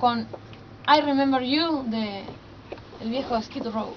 Con I Remember You de el viejo Skid Row.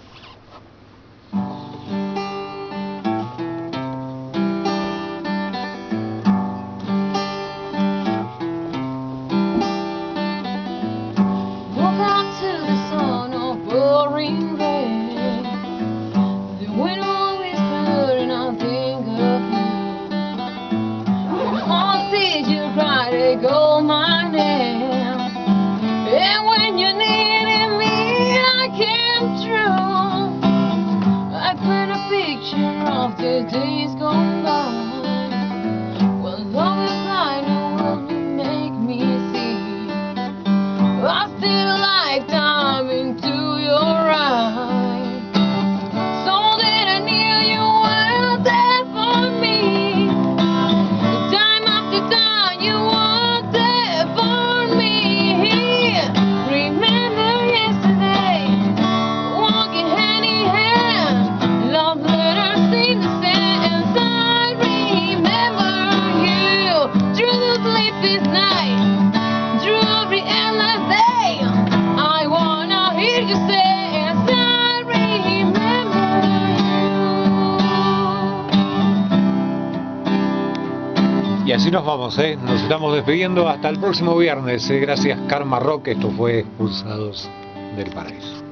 days gone by. Y así nos vamos, ¿eh? nos estamos despidiendo hasta el próximo viernes. ¿eh? Gracias Karma Rock, esto fue Expulsados del Paraíso.